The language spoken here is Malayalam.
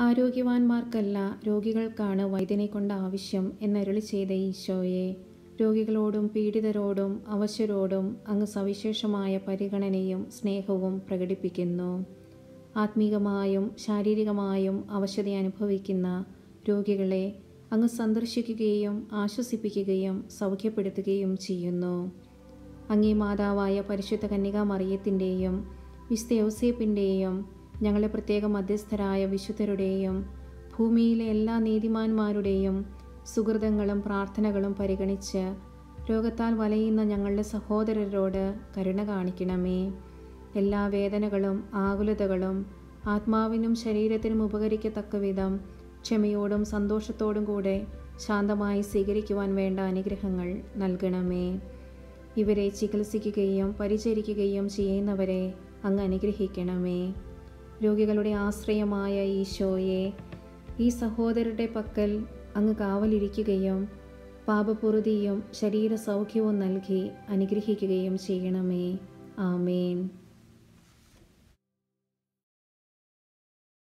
ആരോഗ്യവാന്മാർക്കല്ല രോഗികൾക്കാണ് വൈദ്യനെ കൊണ്ട് ആവശ്യം എന്നരുളി ചെയ്ത ഈശോയെ. രോഗികളോടും പീഡിതരോടും അവശരോടും അങ്ങ് സവിശേഷമായ പരിഗണനയും സ്നേഹവും പ്രകടിപ്പിക്കുന്നു. ആത്മീകമായും ശാരീരികമായും അവശത അനുഭവിക്കുന്ന രോഗികളെ അങ്ങ് സന്ദർശിക്കുകയും ആശ്വസിപ്പിക്കുകയും സൗഖ്യപ്പെടുത്തുകയും ചെയ്യുന്നു. അങ്ങേ മാതാവായ പരിശുദ്ധ കന്യകാമറിയത്തിന്റെയും മറിയത്തിന്റെയും വിശുദ്ധ യൗസേപ്പിന്റെയും ഞങ്ങളുടെ പ്രത്യേക മധ്യസ്ഥരായ വിശുദ്ധരുടെയും ഭൂമിയിലെ എല്ലാ നീതിമാന്മാരുടെയും സുഹൃതങ്ങളും പ്രാർത്ഥനകളും പരിഗണിച്ച് രോഗത്താൽ വലയുന്ന ഞങ്ങളുടെ സഹോദരരോട് കരുണ കാണിക്കണമേ. എല്ലാ വേദനകളും ആകുലതകളും ആത്മാവിനും ശരീരത്തിനും ഉപകരിക്കത്തക്ക വിധം ക്ഷമയോടും സന്തോഷത്തോടും കൂടെ ശാന്തമായി സ്വീകരിക്കുവാൻ വേണ്ട അനുഗ്രഹങ്ങൾ നൽകണമേ. ഇവരെ ചികിത്സിക്കുകയും പരിചരിക്കുകയും ചെയ്യുന്നവരെ അങ്ങ് അനുഗ്രഹിക്കണമേ. രോഗികളുടെ ആശ്രയമായ ഈശോയെ ഈ സഹോദരരുടെ പക്കൽ അങ്ങ് കാവലിരിക്കുകയും പാപപുറുതിയും ശരീര സൗഖ്യവും നൽകി അനുഗ്രഹിക്കുകയും ചെയ്യണമേ. ആമേൻ.